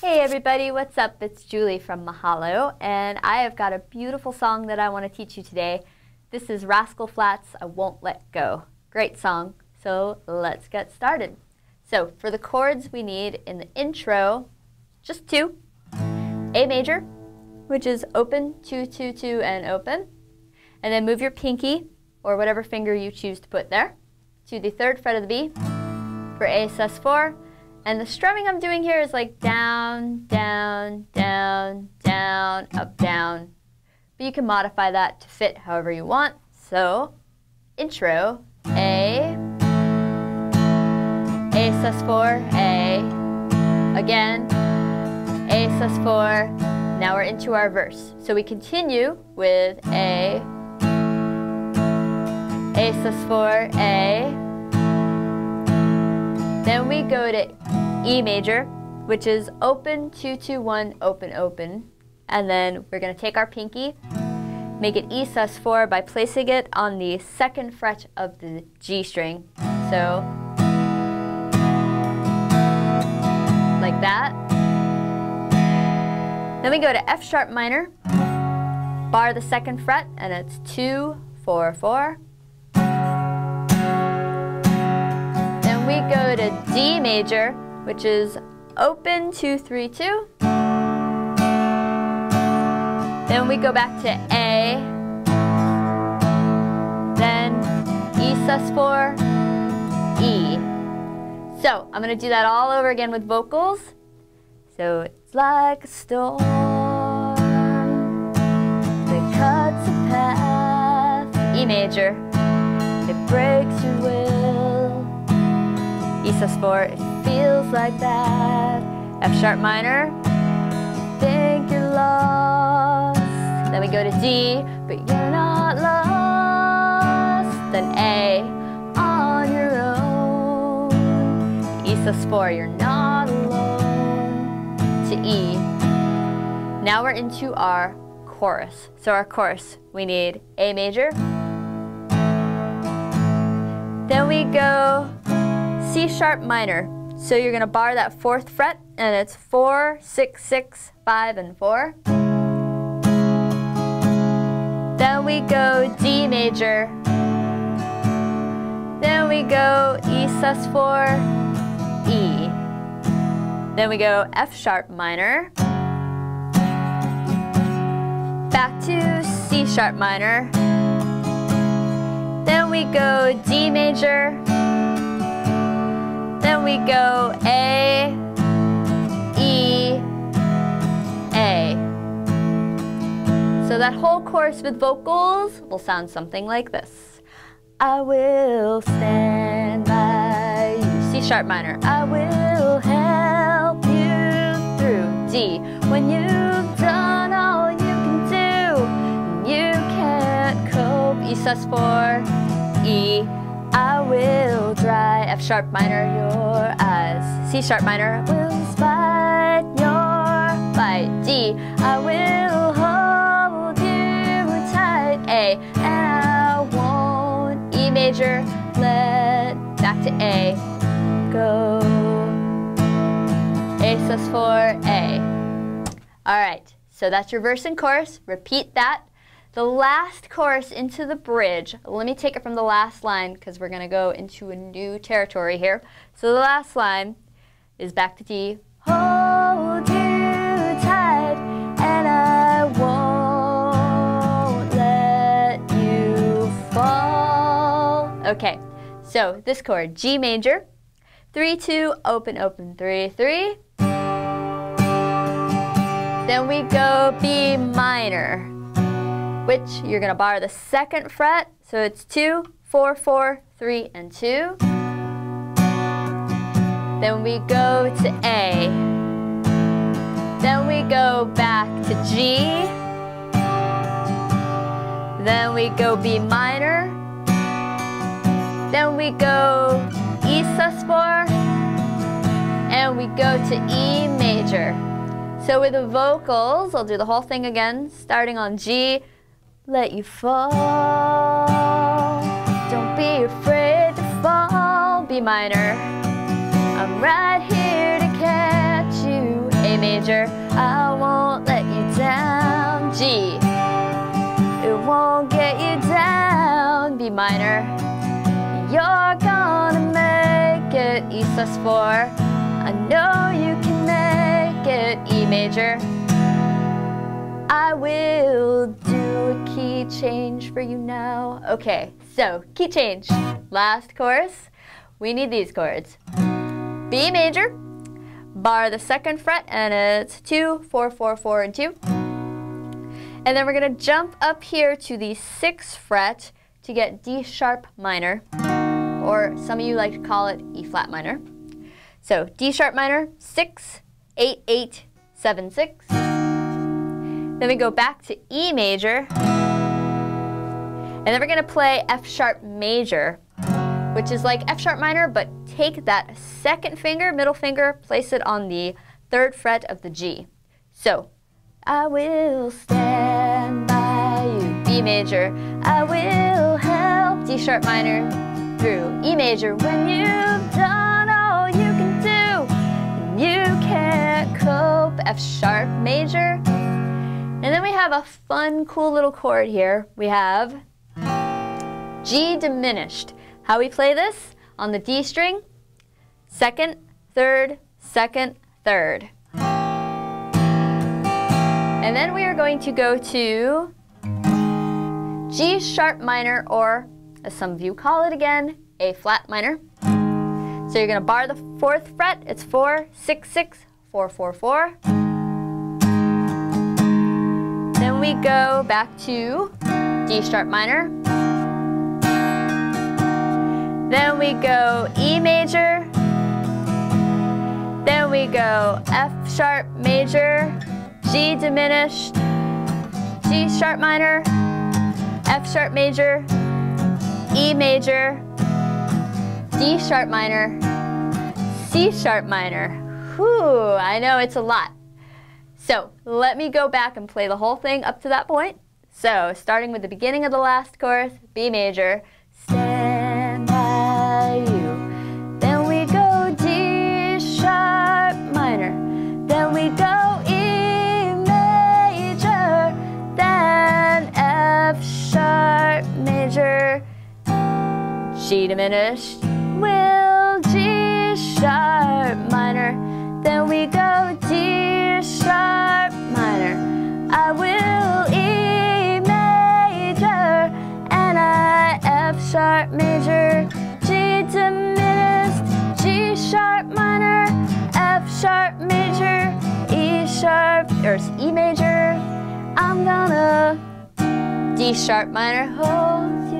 Hey everybody, what's up? It's Julie from Mahalo, and I have got a beautiful song that I want to teach you today. This is Rascal Flatts, I Won't Let Go. Great song, so let's get started. So for the chords we need in the intro, just two. A major, which is open, two, two, two, and open. And then move your pinky, or whatever finger you choose to put there, to the third fret of the B for A sus4, and the strumming I'm doing here is like down, down, down, down, up, down. But you can modify that to fit however you want. So, intro, A, A sus4, A, again, A sus4. Now we're into our verse. So we continue with A, A sus4, A, then we go to E major, which is open, two, two, one, open, open. And then we're going to take our pinky, make it E sus4 by placing it on the second fret of the G string. So, like that. Then we go to F sharp minor, bar the second fret, and it's two, four, four. We go to D major, which is open 2 3 2. Then we go back to A. Then E sus4, E. So I'm going to do that all over again with vocals. So it's like a storm that cuts a path. E major, it breaks your will. E sus4, it feels like that. F sharp minor, think you're lost. Then we go to D, but you're not lost. Then A, on your own. E sus4, you're not alone. To E. Now we're into our chorus. So our chorus, we need A major. Then we go C sharp minor. So you're going to bar that fourth fret, and it's four, six, six, five, and 4. Then we go D major. Then we go E sus4, E. Then we go F sharp minor. Back to C sharp minor. Then we go D major. Then we go A, E, A. So that whole chorus with vocals will sound something like this. I will stand by you. C sharp minor. I will help you through. D. When you've done all you can do, you can't cope. E sus4, E. I will dry F sharp minor your eyes. C sharp minor will spite your bite. D I will hold you tight. A and I won't. E major let back to A go. A sus4 A. All right, so that's your verse and chorus. Repeat that the last chorus into the bridge, let me take it from the last line because we're going to go into a new territory here. So the last line is back to D. Hold you tight and I won't let you fall. Okay, so this chord, G major, 3, 2, open, open, 3, 3. Then we go B minor which you're going to bar the second fret. So it's 2, 4, 4, 3, and 2. Then we go to A. Then we go back to G. Then we go B minor. Then we go E sus4. And we go to E major. So with the vocals, I'll do the whole thing again, starting on G, let you fall. Don't be afraid to fall. B minor. I'm right here to catch you. A major, I won't let you down. G, it won't get you down. B minor, you're gonna make it. E sus4, I know you can make it. E major, I will key change for you now. Okay, so key change. Last chorus, we need these chords. B major, bar the second fret, and it's two, four, four, four, and two. And then we're gonna jump up here to the sixth fret to get D sharp minor, or some of you like to call it E flat minor. So D sharp minor, six, eight, eight, seven, six. Then we go back to E major. And then we're to play F sharp major, which is like F sharp minor, but take that second finger, middle finger, place it on the third fret of the G. So, I will stand by you, B major. I will help D sharp minor through E major when you've done all you can do. And you can't cope, F sharp major. And then we have a fun, cool little chord here. We have G diminished. How we play this? On the D string, second, third, second, third. And then we are going to go to G sharp minor, or as some of you call it again, A flat minor. So you're going to bar the fourth fret. It's four, six, six, four, four, four. Then we go back to D sharp minor. Then we go E major. Then we go F sharp major, G diminished, G sharp minor, F sharp major, E major, D sharp minor, C sharp minor. Whew, I know it's a lot. So let me go back and play the whole thing up to that point. So starting with the beginning of the last chorus, B major, G diminished. Will G sharp minor. Then we go D sharp minor. I will E major and I F sharp major. G diminished, G sharp minor, F sharp major, E sharp, or E major. I'm gonna D sharp minor, hold you.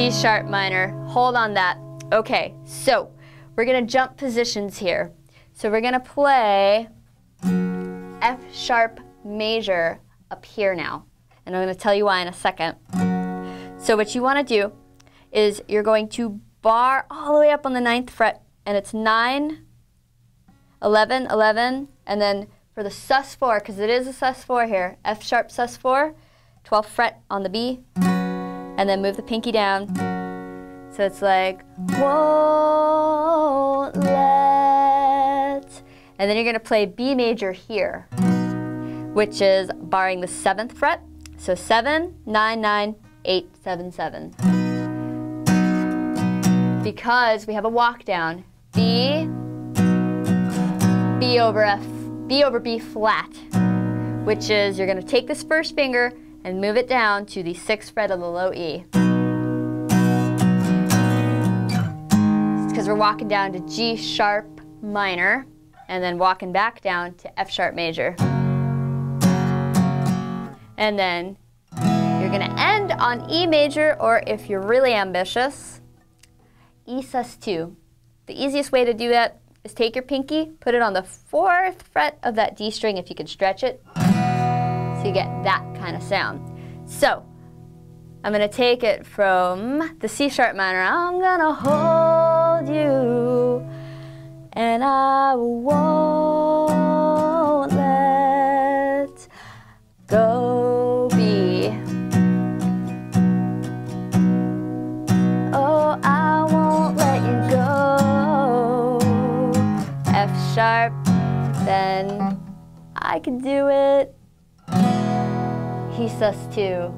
C sharp minor, hold on that. Okay, so we're gonna jump positions here. So we're gonna play F sharp major up here now. And I'm gonna tell you why in a second. So what you wanna do is you're going to bar all the way up on the ninth fret, and it's 9, 11, 11, and then for the sus4, because it is a sus4 here, F sharp sus4, 12th fret on the B, and then move the pinky down. So it's like, won't let, and then you're gonna play B major here, which is barring the seventh fret. So seven, nine, nine, eight, seven, seven. Because we have a walk down, B, B over F, B over B flat, which is you're gonna take this first finger and move it down to the sixth fret of the low E. Because we're walking down to G sharp minor and then walking back down to F sharp major. And then you're gonna end on E major or if you're really ambitious, E sus2. The easiest way to do that is take your pinky, put it on the fourth fret of that D string if you can stretch it. So you get that kind of sound. So I'm going to take it from the C sharp minor. I'm going to hold you and I won't let go be. Oh, I won't let you go. F sharp then I can do it. Sus too.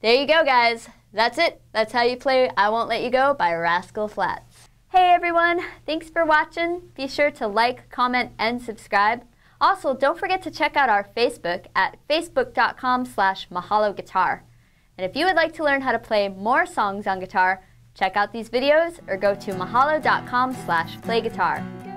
There you go, guys. That's it. That's how you play I Won't Let You Go by Rascal Flatts. Hey everyone, thanks for watching. Be sure to like, comment, and subscribe. Also, don't forget to check out our Facebook at facebook.com slash mahaloguitar. And if you would like to learn how to play more songs on guitar, check out these videos or go to mahalo.com slash playguitar.